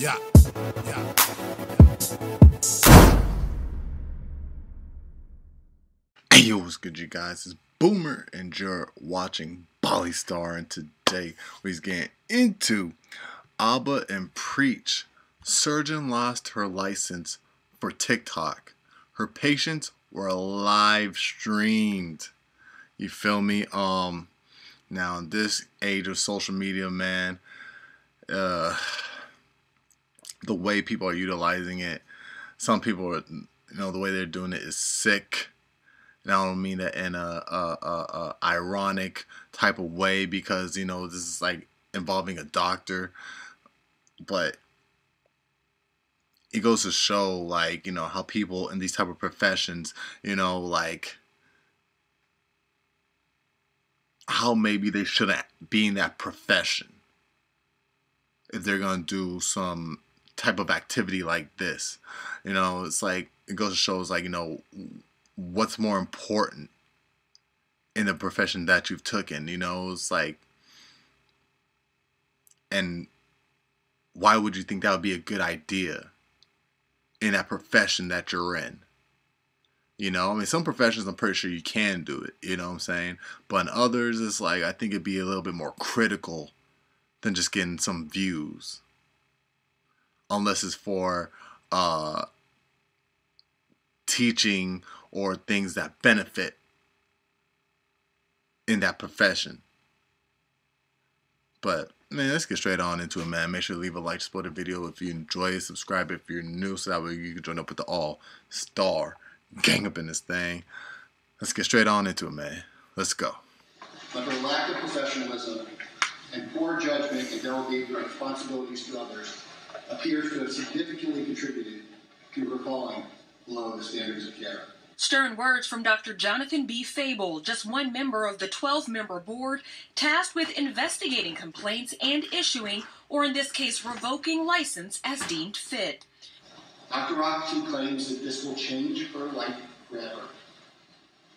Yeah. Yeah. Hey, yo, what's good, you guys? It's Boomer, and you're watching Star, and today we're getting into Aba and Preach. Surgeon lost her license for TikTok. Her patients were live streamed. You feel me? Um, now in this age of social media, man, uh, the way people are utilizing it, some people are, you know, the way they're doing it is sick. And I don't mean that in a, a, a, a ironic type of way because you know this is like involving a doctor, but it goes to show like you know how people in these type of professions, you know, like how maybe they shouldn't be in that profession. If they're gonna do some type of activity like this. You know, it's like it goes to show like you know what's more important in the profession that you've taken. You know, it's like, and why would you think that would be a good idea in that profession that you're in? You know, I mean, some professions I'm pretty sure you can do it. You know what I'm saying? But in others, it's like I think it'd be a little bit more critical than just getting some views, unless it's for uh, teaching or things that benefit in that profession. But man, let's get straight on into it, man. Make sure to leave a like, support the video if you enjoy it, subscribe if you're new, so that way you can join up with the all star gang up in this thing. Let's get straight on into it, man. Let's go. But her lack of professionalism and poor judgment in delegating responsibilities to others appears to have significantly contributed to her falling below the standards of care. Stern words from Dr. Jonathan B. Fable, just one member of the 12 member board tasked with investigating complaints and issuing, or in this case, revoking license as deemed fit. Dr. Rockton claims that this will change her life forever.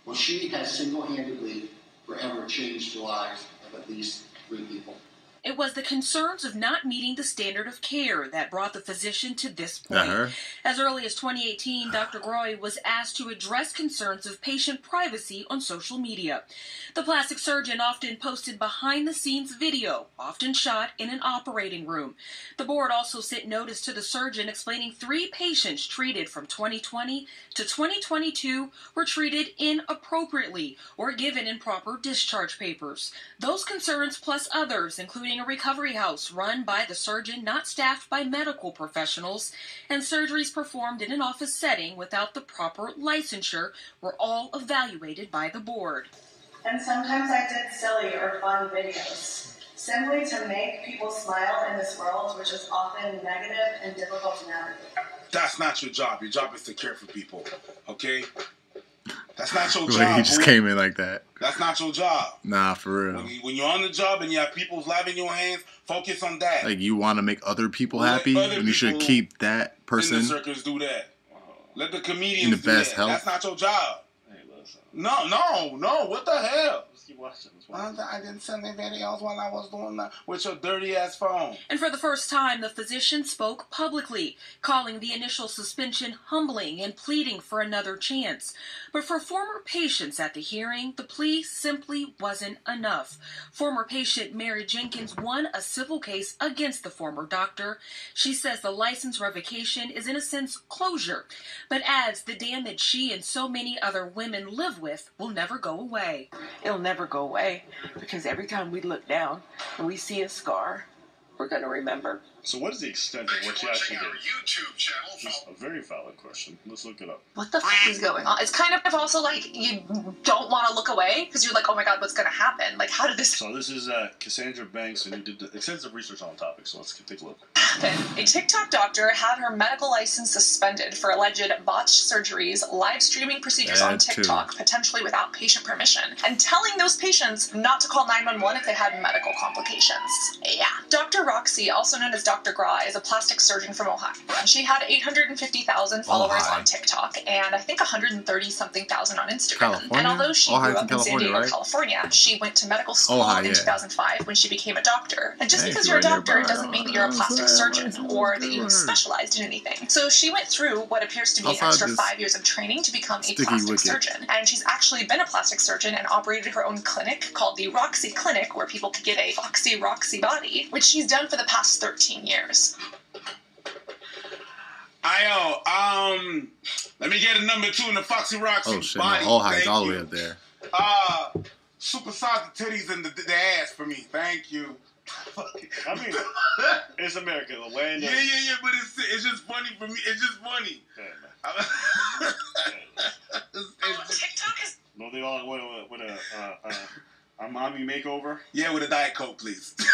Well, she has single handedly forever changed the lives of at least three people. It was the concerns of not meeting the standard of care that brought the physician to this point. Uh-huh. As early as 2018, Dr. Grawe was asked to address concerns of patient privacy on social media. The plastic surgeon often posted behind the scenes video, often shot in an operating room. The board also sent notice to the surgeon explaining three patients treated from 2020 to 2022 were treated inappropriately or given improper discharge papers. Those concerns, plus others, including a recovery house run by the surgeon, not staffed by medical professionals, and surgeries performed in an office setting without the proper licensure, were all evaluated by the board. And sometimes I did silly or fun videos, simply to make people smile in this world, which is often negative and difficult to navigate. That's not your job. Your job is to care for people. Okay? That's not your job. he just boo. came in like that. That's not your job. Nah, for real. When, you, when you're on the job and you have people's life in your hands, focus on that. Like you want to make other people Let happy, other and you should keep that In person. the circus, do that. Let the comedians In the do best that. health. That's not your job. Hey. No, no, no. What the hell? Let's keep watching. Let's I. I didn't send any videos while I was doing that with your dirty ass phone. And for the first time, the physician spoke publicly, calling the initial suspension humbling and pleading for another chance. But for former patients at the hearing, the plea simply wasn't enough. Former patient Mary Jenkins won a civil case against the former doctor. She says the license revocation is, in a sense, closure, but adds the damage she and so many other women live with will never go away. it'll never go away because every time we look down and we see a scar, we're going to remember. So, what is the extent of what you actually did? YouTube channel. Just a very valid question. Let's look it up. what the fuck is going on? It's kind of also like you don't want to look away because you're like, oh my god, what's going to happen? Like, how did this So, this is uh, Cassandra Bankson who did extensive research on the topic. So, let's take a look. happen? A TikTok doctor had her medical license suspended for alleged botched surgeries, live streaming procedures on That too. TikTok, potentially without patient permission, and telling those patients not to call 911 if they had medical complications. Yeah. Dr. Roxy, also known as Dr. Grawe, is a plastic surgeon from Ohio. And she had 850,000 followers Ohio. on TikTok and I think 130 something thousand on Instagram. California? And although she grew up in San Diego, right? California, she went to medical school Ohio, in yeah. 2005 when she became a doctor. And just Hey, because you're a doctor nearby. doesn't mean that you're a plastic surgeon or that you sorry. specialized in anything. So she went through what appears to be an extra five years of training to become a plastic wicket. surgeon. And she's actually been a plastic surgeon and operated her own clinic called the Roxy Clinic, where people could get a Foxy Roxy body, which she's done for the past 13 years. Ayo, um, let me get a number two in the Foxy Roxy Oh shit, body. no, Ohio's Thank all the way up there. Uh, supersize the titties and the, the ass for me. Thank you. I mean, it's America, the land Yeah, of. yeah, yeah, but it's it's just funny for me. It's just funny. Yeah, man. It's- it's just- TikTok is No, they all with a with a uh, uh, a mommy makeover. yeah, with a diet coke, please.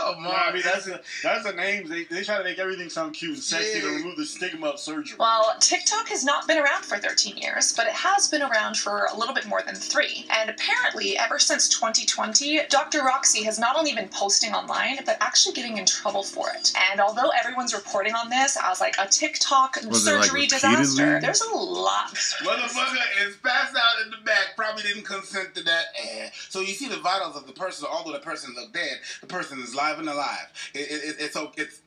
Come No, on, I mean that's the that's the names. They, they try to make everything sound cute and sexy to Yeah. remove the stigma of surgery. Well, TikTok has not been around for 13 years, but it has been around for a little bit more than three. And apparently, ever since 2020, Dr. Roxy has not only been posting online, but actually getting in trouble for it. And although everyone's reporting on this as like a TikTok Was it, like, surgery disaster, there's a lot. Motherfucker is passed out in the back, probably didn't consent to that. Eh. So you see the vitals of the person, although the person looked dead, the person is live and alive. It, it, it, it's so it's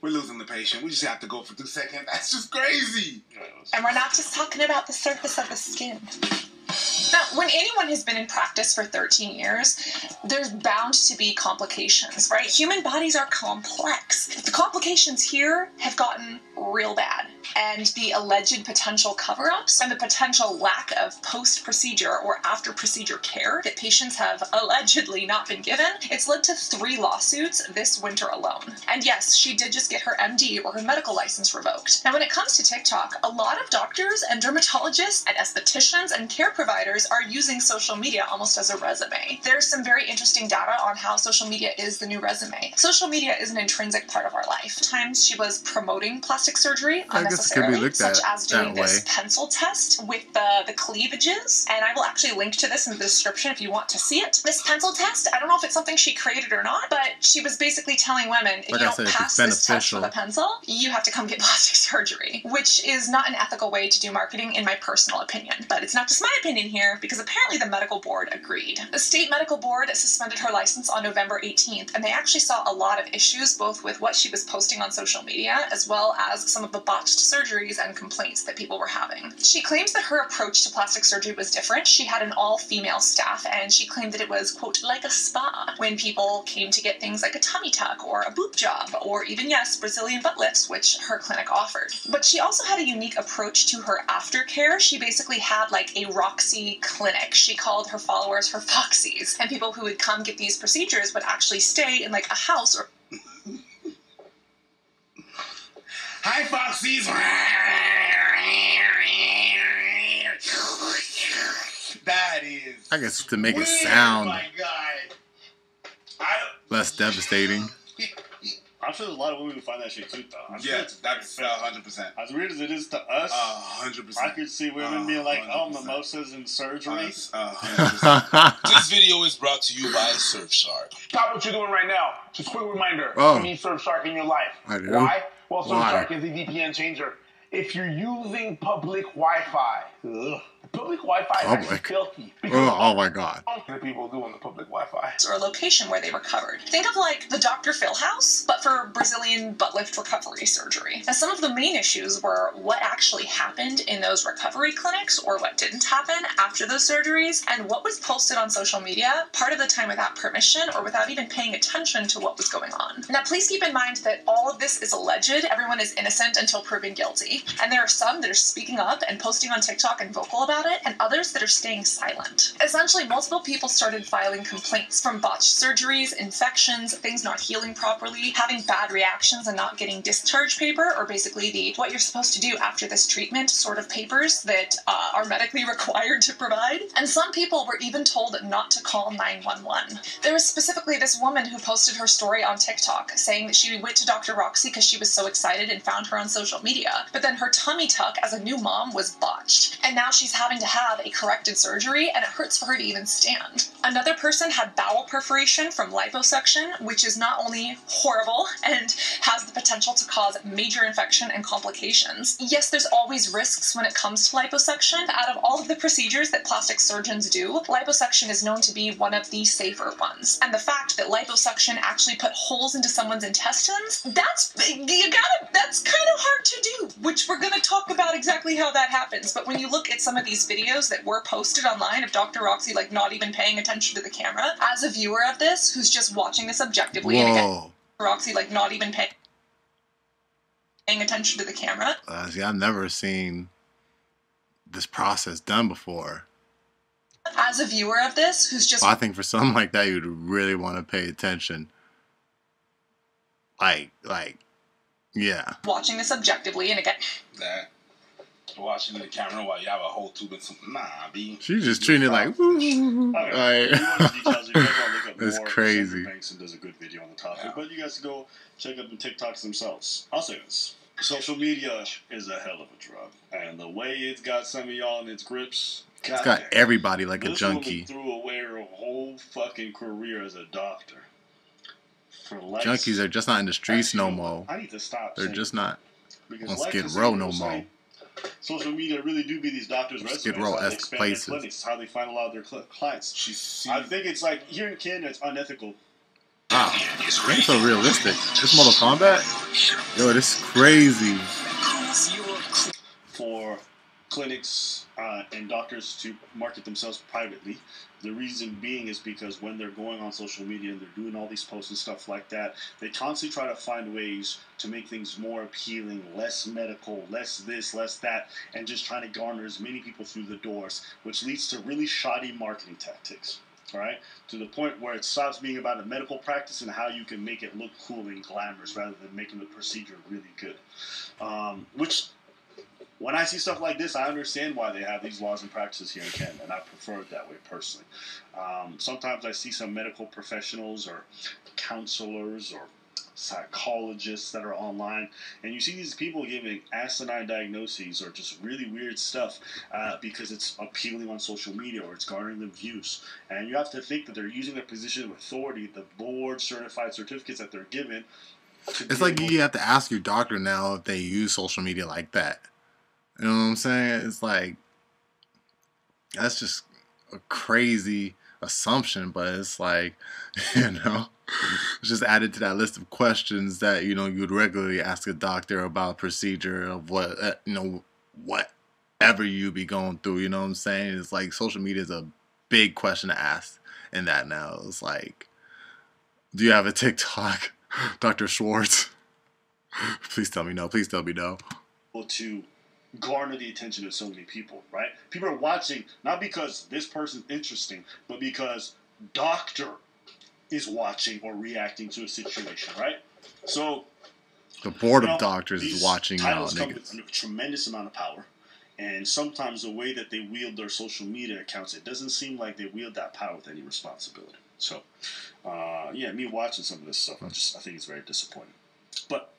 we're losing the patient. We just have to go for two seconds. That's just crazy. And we're not just talking about the surface of the skin. Now, when anyone has been in practice for 13 years, there's bound to be complications, right? Human bodies are complex. The complications here have gotten real bad. And the alleged potential cover ups and the potential lack of post procedure or after procedure care that patients have allegedly not been given, it's led to three lawsuits this winter alone. And yes, she did just get her MD or her medical license revoked. Now, when it comes to TikTok, a lot of doctors and dermatologists and estheticians and care providers are using social media almost as a resume. There's some very interesting data on how social media is the new resume. Social media is an intrinsic part of our life. Times she was promoting plastic surgery I guess it could be unnecessarily, such at as doing this way. pencil test with the, the cleavages. And I will actually link to this in the description if you want to see it. This pencil test, I don't know if it's something she created or not, but she was basically telling women if Like you don't said, pass this test with a pencil, you have to come get plastic surgery, which is not an ethical way to do marketing, in my personal opinion. But it's not just my opinion here, because apparently the medical board agreed. The state medical board suspended her license on November 18th, and they actually saw a lot of issues both with what she was posting on social media as well as some of the botched surgeries and complaints that people were having. She claims that her approach to plastic surgery was different. She had an all female staff, and she claimed that it was, quote, like a spa when people came to get things like a tummy tuck or a boob job, or even, yes, Brazilian butt lifts, which her clinic offered. But she also had a unique approach to her aftercare. She basically had like a Roxy clinic. She called her followers her Foxies, and people who would come get these procedures would actually stay in like a house or Hi, Foxies. That is. I guess to make it weird, sound My God. I less devastating. I'm sure there's a lot of women who find that shit cute though. I'm sure yeah, it's that's hundred percent. as weird as it is to us. Hundred I percent. could see women Uh, being like, "Oh, 100%. mimosas and surgery." Us, a hundred percent. This video is brought to you by Surfshark. Stop what you're doing right now. Just quick reminder. Oh. You need Surfshark in your life. I do? Why? Well, Why? Surfshark is a VPN changer. If you're using public Wi-Fi, ugh, public Wi-Fi is actually Public? filthy. Oh, oh my god. the people doing the public Wi-Fi. or a location where they recovered. Think of like the Dr. Phil house, but for Brazilian butt lift recovery surgery. And some of the main issues were what actually happened in those recovery clinics or what didn't happen after those surgeries and what was posted on social media, part of the time without permission or without even paying attention to what was going on. Now, please keep in mind that all of this is alleged. Everyone is innocent until proven guilty. And there are some that are speaking up and posting on TikTok and vocal about it, and others that are staying silent. Essentially, multiple people started filing complaints from botched surgeries, infections, things not healing properly, having bad reactions and not getting discharge paper, or basically the what you're supposed to do after this treatment sort of papers that uh, are medically required to provide. And some people were even told not to call 911. There was specifically this woman who posted her story on TikTok saying that she went to Dr. Roxy because she was so excited and found her on social media. But then her tummy tuck as a new mom was botched. And now she's having having to have a corrected surgery, and it hurts for her to even stand. Another person had bowel perforation from liposuction, which is not only horrible and has the potential to cause major infection and complications. Yes, there's always risks when it comes to liposuction. Out of all of the procedures that plastic surgeons do, liposuction is known to be one of the safer ones. And the fact that liposuction actually put holes into someone's intestines, that's you gotta that's kind of hard to do, which we're gonna talk about exactly how that happens. But when you look at some of these videos that were posted online of Dr. Roxy like not even paying attention to the camera, as a viewer of this who's just watching this objectively, and again, Roxy like not even paying paying attention to the camera. Uh, see, I've never seen this process done before. As a viewer of this who's just Well, I think for something like that, you'd really want to pay attention. Like, like, yeah. watching this objectively, and again, That watching the camera while you have a whole tube and some nah, b. She's just treating it like, woo, Okay. If you want the details, you guys want to look up That's crazy. Sandra Bankson does a good video on the topic, but you guys can go check out the TikToks themselves. I'll say this: social media is a hell of a drug, and the way it's got some of y'all in its grips, It's got everybody like a this junkie. woman threw away her whole fucking career as a doctor for likes. Junkies are just not in the streets no more. I need to stop. They're saying just not because on like Skid Row no people more. Say, Social media really do be these doctors' Skid resumes. Row how they esque expand places. Their clinics, how they find a lot of their cl- clients. She's I think it's like here in Canada, it's unethical. Wow, game's so realistic. This Mortal Kombat, yo, this is crazy. for clinics uh, and doctors to market themselves privately. The reason being is because when they're going on social media and they're doing all these posts and stuff like that, they constantly try to find ways to make things more appealing, less medical, less this, less that, and just trying to garner as many people through the doors, which leads to really shoddy marketing tactics. All right, to the point where it stops being about a medical practice and how you can make it look cool and glamorous rather than making the procedure really good. Um, which when I see stuff like this, I understand why they have these laws and practices here in Canada, and I prefer it that way personally. Um, sometimes I see some medical professionals or counselors or psychologists that are online, and you see these people giving asinine diagnoses or just really weird stuff uh, because it's appealing on social media or it's garnering them views. And you have to think that they're using their position of authority, the board certified certificates that they're given. It's like able you have to ask your doctor now if they use social media like that. You know what I'm saying? It's like that's just a crazy assumption, but it's like, you know, it's just added to that list of questions that, you know, you would regularly ask a doctor about procedure of what, uh, you know, whatever you be going through. You know what I'm saying? It's like social media is a big question to ask in that now. It's like, do you have a TikTok, Dr. Schwartz? Please tell me no. Please tell me no. able to garner the attention of so many people, right? People are watching not because this person's interesting, but because doctor is watching or reacting to a situation, right? So The board you know, of doctors is watching titles come with a tremendous amount of power. And sometimes the way that they wield their social media accounts, it doesn't seem like they wield that power with any responsibility. So, uh, yeah, me watching some of this stuff, I just I think it's very disappointing. But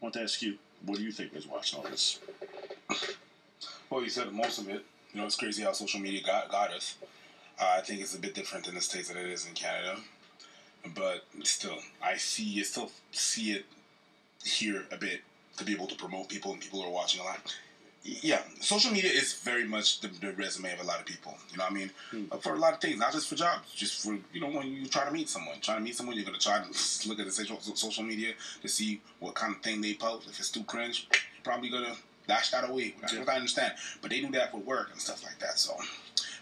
I want to ask you, what do you think is watching all this? Well, you said most of it. You know, it's crazy how social media got, got us. Uh, I think it's a bit different in the States than it is in Canada. But still, I see it, still see it here a bit to be able to promote people and people are watching a lot. Yeah, social media is very much the, the resume of a lot of people. You know what I mean? Uh, For a lot of things, not just for jobs, just for, you know, when you try to meet someone. Trying to meet someone, you're going to try to look at the social, social media to see what kind of thing they post. If it's too cringe, you're probably going to dash that away. Which I understand. But they do that for work and stuff like that. So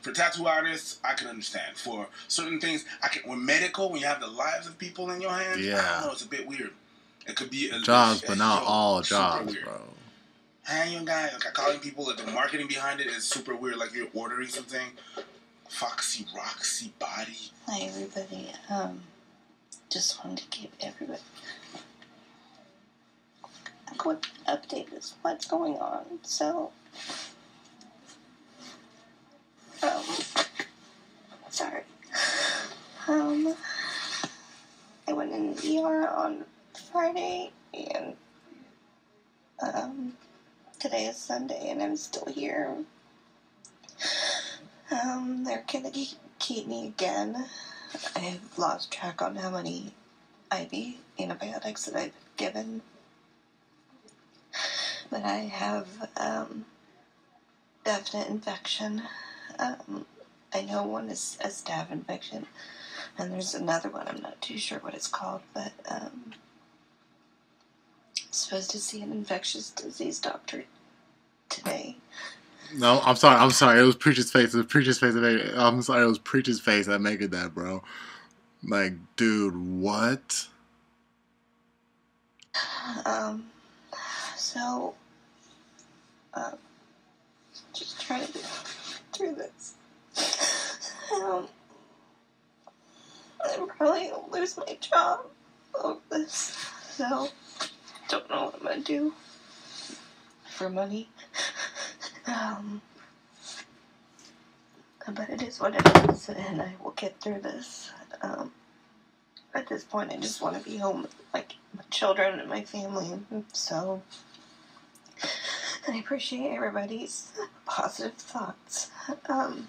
for tattoo artists, I can understand. For certain things, I can. When medical, when you have the lives of people in your hands, I Yeah. don't know, it's a bit weird. It could be a Jobs, but not yo, all jobs, weird. bro. Hey, young guy, like calling people, like the marketing behind it is super weird. Like you're ordering something, Foxy Roxy Body. Hi everybody. Um, just wanted to give everybody a quick update is what's going on. So, um, sorry. Um, I went in the ER on Friday and um, today is Sunday and I'm still here. Um, they're gonna keep, me again. I've lost track on how many IV antibiotics that I've given. But I have um, definite infection. Um, I know one is a staph infection, and there's another one. I'm not too sure what it's called, but um, I'm supposed to see an infectious disease doctor today. No, I'm sorry. I'm sorry. It was Preacher's face. It was Preacher's face. That made, I'm sorry. It was Preacher's face that made it that, bro. Like, dude, what? Um, so, um, just trying to get through this. Um, I'm probably gonna lose my job over this, so don't know what I'm gonna do for money. Um, but it is what it is, and I will get through this. Um, at this point, I just want to be home with like my children and my family. So I appreciate everybody's positive thoughts. Um,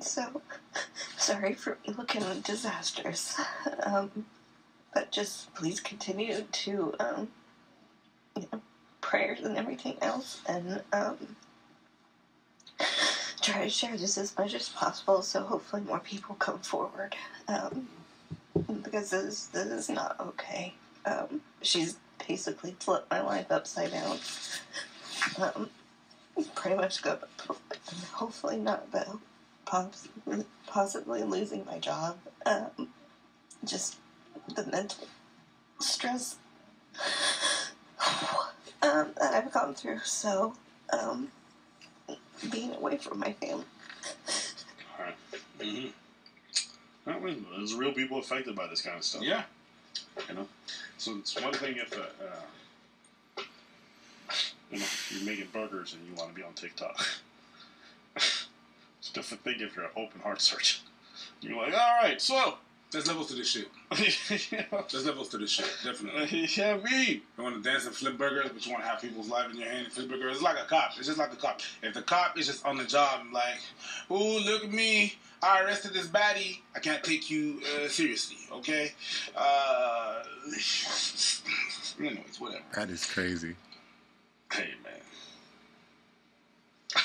so sorry for looking disastrous. Um, but just please continue to um, you know, prayers and everything else, and um, try to share this as much as possible. So hopefully more people come forward. Um, because this is, this is not okay. Um, she's basically flipped my life upside down. Um, pretty much go, hopefully not though. Possibly, possibly losing my job. Um, just the mental stress um, that I've gone through. So, um, being away from my family. Alright. Mm-hmm. I mean, there's real people affected by this kind of stuff. Yeah. You know? So it's one thing if, uh, uh, you know, you're making burgers and you want to be on TikTok. it's a different thing if you're an open heart surgeon. You're like, all right, so. There's levels to this shit. you know, There's levels to this shit, definitely. yeah, me. You want to dance and flip burgers, but you want to have people's life in your hand and flip burgers. It's like a cop. It's just like a cop. If the cop is just on the job, like, ooh, look at me. I arrested this baddie. I can't take you uh, seriously, okay? Uh, anyways, whatever. That is crazy. Hey, man.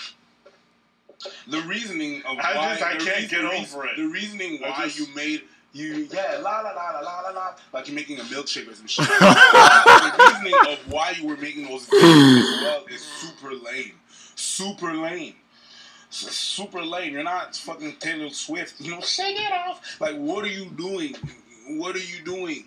The reasoning of I why just- I can't reason- get over it. The reasoning why just- you made you yeah la la la la la la la like you're making a milkshake or some shit. the reasoning of why you were making those videos as well is super lame, super lame. Super lame. You're not fucking Taylor Swift. You know, shake it off. Like, what are you doing? What are you doing?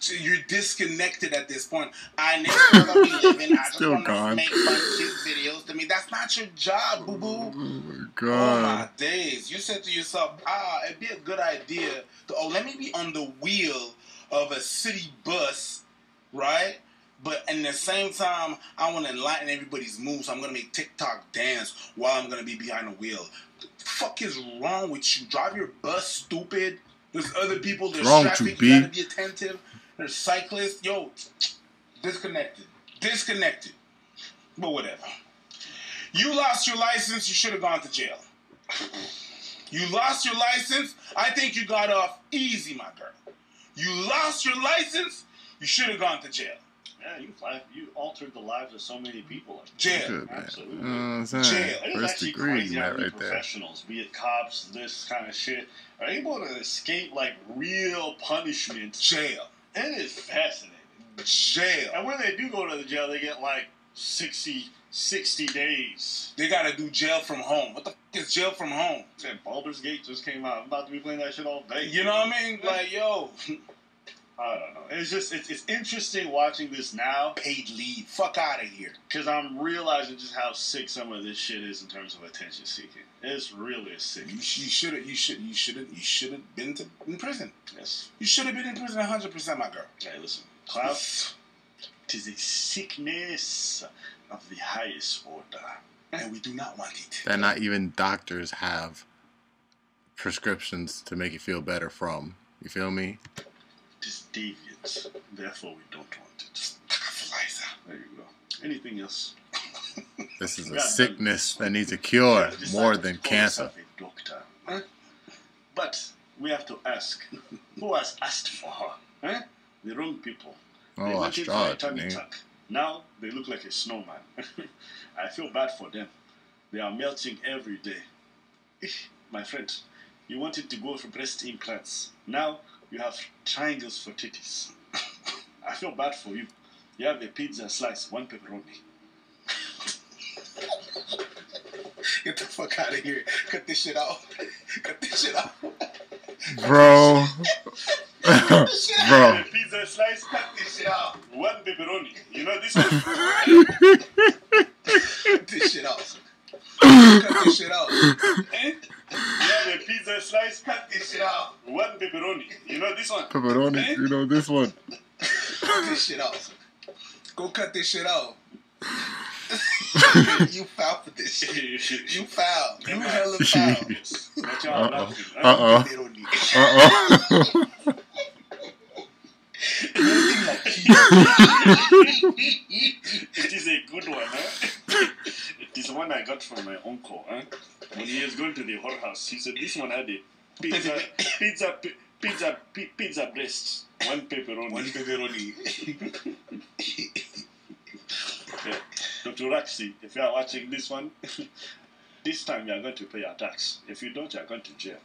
So You're disconnected at this point. I never gonna be living. I just want to make fun kid videos. To me, that's not your job, boo boo. Oh my god. Oh my days. You said to yourself, ah, it'd be a good idea to, oh, let me be on the wheel of a city bus, right? But in the same time, I want to enlighten everybody's moves. so I'm going to make TikTok dance while I'm going to be behind the wheel. The fuck is wrong with you? Drive your bus, stupid. There's other people, there's Wrong traffic, you got to be attentive. There's cyclists. Yo, disconnected. Disconnected. But whatever. You lost your license, you should have gone to jail. You lost your license, I think you got off easy, my girl. You lost your license, you should have gone to jail. Yeah, you you altered the lives of so many people. Jail. Good. Absolutely. You know what I'm saying? Jail. It is First actually degree, crazy how Matt, many right there. professionals, be it cops, this kind of shit, are able to escape like real punishment. Jail. It is fascinating. Jail. And when they do go to the jail, they get like 60, 60 days. They gotta do jail from home. What the fuck is jail from home? Said Baldur's Gate just came out. I'm about to be playing that shit all day. You know what I mean? Like, yo, I don't know. It's just it's, it's interesting watching this now paid leave. Fuck out of here. because I'm realizing just how sick some of this shit is in terms of attention seeking. It's really sick. You, you should have. You should. You should have. You should have been to, in prison. Yes. You should have been in prison 100, percent my girl. Hey, listen, cloud. Tis a sickness of the highest order. and we do not want it. That not even doctors have prescriptions to make you feel better from. You feel me? Tis deviant. Therefore, we don't want it. There you go. Anything else? This is a sickness this. that needs a cure more than cancer. doctor, huh? But we have to ask who has asked for her? Huh? The wrong people. Oh, they Oh, went in for a tummy tuck. Now they look like a snowman. I feel bad for them. They are melting every day. My friend, you wanted to go for breast implants. Now you have triangles for titties. I feel bad for you. You have a pizza slice, one pepperoni. Get the fuck out of here. Cut this shit off. Cut this shit off. Bro. Bro. A pizza slice, Cut this shit off. one pepperoni. You know this one? Cut this shit off. Cut this shit off. Eh? You have a pizza slice, Cut this shit off. one pepperoni. You know this one? Pepperoni, Eh? you know this one. Cut this shit off. Go cut this shit off. you foul for this shit. You foul. You hella foul. But you are Uh-oh. Uh-oh. They don't need Uh-oh. anything like you. It is a good one, huh? it is one I got from my uncle, huh? When he was going to the whorehouse, he said this one had a pizza, pizza, pi- pizza, pi- pizza breast, one pepperoni. One pepperoni. Okay. Dr. Raxi, if you are watching this one, this time you are going to pay your tax. If you don't, you are going to jail.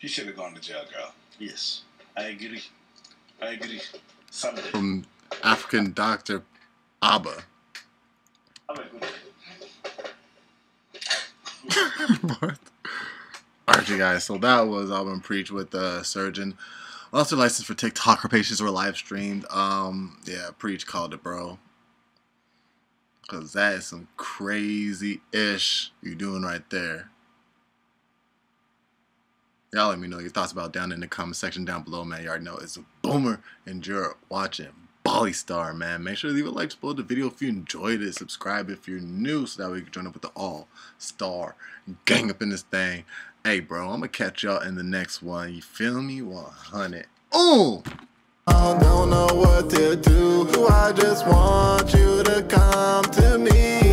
You should have gone to jail, girl. Yes, I agree. I agree. Someday. From African doctor Aba. Have a good what? Alright, you guys. So that was Aba and Preach with the surgeon. Also licensed for TikTok. Her patients were live streamed. Um, yeah, Preach called it, bro. Cause that is some crazy ish you doing right there. Y'all let me know your thoughts about down in the comment section down below, man. You already know it's a boomer and you're watching Ballystarr, man. Make sure to leave a like, explode the video if you enjoyed it. Subscribe if you're new so that way you can join up with the all star gang up in this thing. Hey, bro, I'm gonna catch y'all in the next one. You feel me? 100. Oh! I don't know what to do. I just want you to come to me.